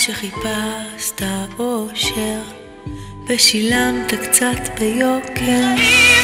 שחיפשת אושר ושילמת קצת ביוקר.